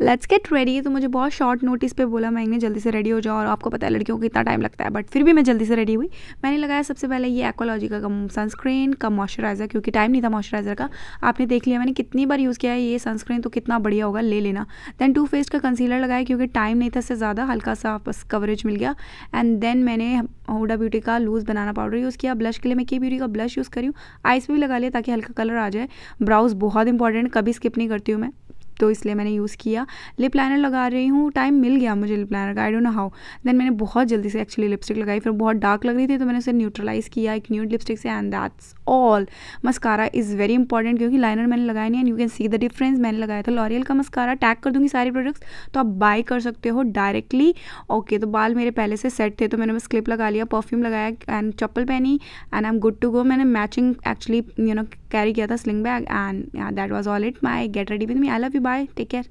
Let's get ready तो मुझे बहुत शॉर्ट नोटिस पे बोला मैंने जल्दी से रेडी हो जाओ और आपको पता है लड़कियों को कितना टाइम लगता है। बट फिर भी मैं जल्दी से रेडी हुई। मैंने लगाया सबसे पहले ये एक्वालॉजी का कम सनस्क्रीन कम मॉइस्चराइज़र क्योंकि टाइम नहीं था मॉइस्चराइज़र का। आपने देख लिया, मैंने कितनी बार यूज़ किया है ये सनस्क्रीन तो कितना बढ़िया होगा, ले लेना। देन टू फेस का कंसीलर लगाया, क्योंकि टाइम नहीं था इससे ज़्यादा, हल्का सा बस कवरेज मिल गया। एंड देन मैंने होडा ब्यूटी का लूज़ बनाना पाउडर यूज़ किया। ब्लश के लिए मैं के ब्यूटी का ब्लश यूज़ करी हूँ। आइस भी लगा लिया ताकि हल्का कलर आ जाए। ब्राउज बहुत इंपॉर्टेंट कभी स्किप नहीं करती हूँ मैं। तो इसलिए मैंने यूज़ किया। लिप लाइनर लगा रही हूँ टाइम मिल गया मुझे लिप लाइनर का I don't know how then मैंने बहुत जल्दी से एक्चुअली लिपस्टिक लगाई, फिर बहुत डार्क लग रही थी तो मैंने उसे न्यूट्रलाइज़ किया, एक न्यूट लिपस्टिक से and that's all mascara is very important क्योंकि लाइनर मैंने लगाया नहीं and you can see the difference मैंने लगाया था लॉरियल का मस्कारा टैग कर दूँगी सारे प्रोडक्ट्स तो आप बाय कर सकते हो डायरेक्टली ओके तो बाल मेरे पहले से सेट थे तो मैंने बस क्लिप लगा लिया परफ्यूम लगाया एंड चप्पल पहनी and I am good to go मैंने matching actually you know carry किया था sling bag and that was all it my get ready with me I love you bye take care